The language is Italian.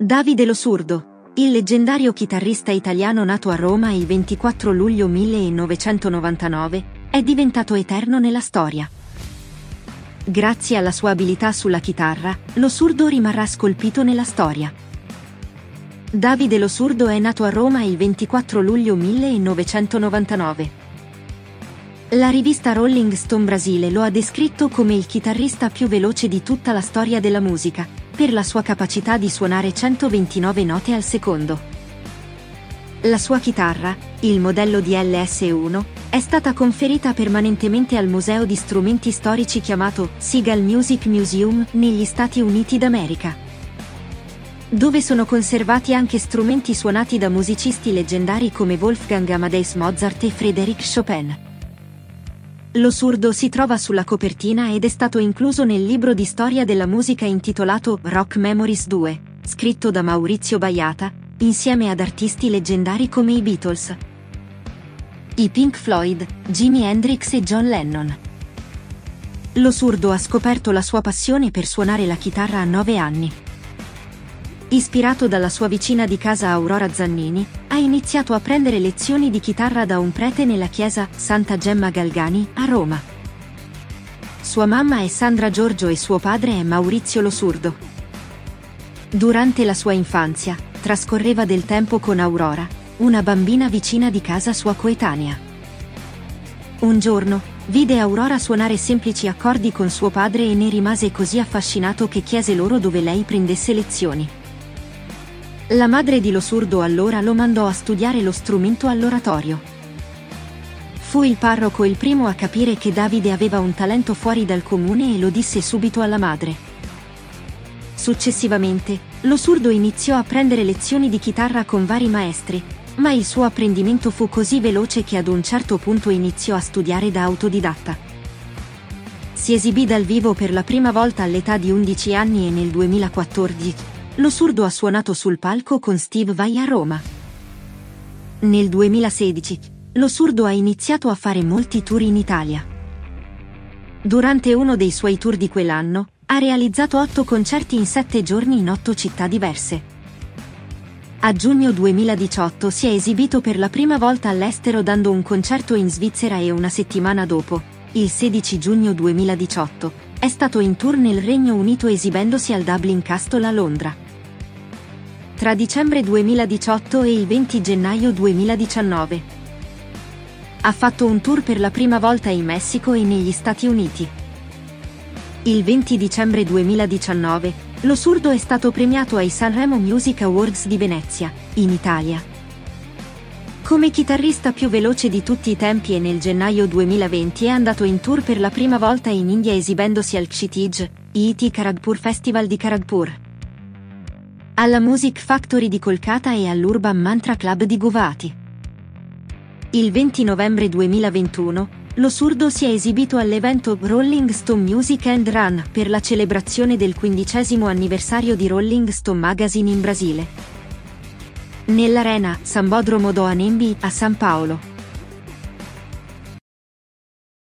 Davide Lo Surdo, il leggendario chitarrista italiano nato a Roma il 24 luglio 1999, è diventato eterno nella storia. Grazie alla sua abilità sulla chitarra, Lo Surdo rimarrà scolpito nella storia. Davide Lo Surdo è nato a Roma il 24 luglio 1999. La rivista Rolling Stone Brasile lo ha descritto come il chitarrista più veloce di tutta la storia della musica, per la sua capacità di suonare 129 note al secondo. La sua chitarra, il modello di LS1, è stata conferita permanentemente al Museo di Strumenti Storici chiamato Seagull Music Museum negli Stati Uniti d'America, dove sono conservati anche strumenti suonati da musicisti leggendari come Wolfgang Amadeus Mozart e Frédéric Chopin. Lo surdo si trova sulla copertina ed è stato incluso nel libro di storia della musica intitolato Rock Memories 2, scritto da Maurizio Baiata, insieme ad artisti leggendari come i Beatles, i Pink Floyd, Jimi Hendrix e John Lennon. Lo surdo ha scoperto la sua passione per suonare la chitarra a 9 anni. Ispirato dalla sua vicina di casa Aurora Zannini, ha iniziato a prendere lezioni di chitarra da un prete nella chiesa Santa Gemma Galgani, a Roma. Sua mamma è Sandra Giorgio e suo padre è Maurizio Lo Surdo. Durante la sua infanzia, trascorreva del tempo con Aurora, una bambina vicina di casa sua coetanea. Un giorno, vide Aurora suonare semplici accordi con suo padre e ne rimase così affascinato che chiese loro dove lei prendesse lezioni. La madre di Lo Surdo allora lo mandò a studiare lo strumento all'oratorio. Fu il parroco il primo a capire che Davide aveva un talento fuori dal comune e lo disse subito alla madre. Successivamente, Lo Surdo iniziò a prendere lezioni di chitarra con vari maestri, ma il suo apprendimento fu così veloce che ad un certo punto iniziò a studiare da autodidatta. Si esibì dal vivo per la prima volta all'età di 11 anni e nel 2014 lo surdo ha suonato sul palco con Steve Vai a Roma. Nel 2016, lo surdo ha iniziato a fare molti tour in Italia. Durante uno dei suoi tour di quell'anno, ha realizzato otto concerti in sette giorni in otto città diverse. A giugno 2018 si è esibito per la prima volta all'estero dando un concerto in Svizzera e una settimana dopo, il 16 giugno 2018, è stato in tour nel Regno Unito esibendosi al Dublin Castle a Londra tra dicembre 2018 e il 20 gennaio 2019. Ha fatto un tour per la prima volta in Messico e negli Stati Uniti. Il 20 dicembre 2019, lo surdo è stato premiato ai Sanremo Music Awards di Venezia, in Italia. Come chitarrista più veloce di tutti i tempi e nel gennaio 2020 è andato in tour per la prima volta in India esibendosi al Kshitij, IT Kharagpur Festival di Kharagpur alla Music Factory di Kolkata e all'Urban Mantra Club di Guvati. Il 20 novembre 2021, lo surdo si è esibito all'evento Rolling Stone Music and Run per la celebrazione del quindicesimo anniversario di Rolling Stone Magazine in Brasile. Nell'arena Sambodromo do Anembi a San Paolo.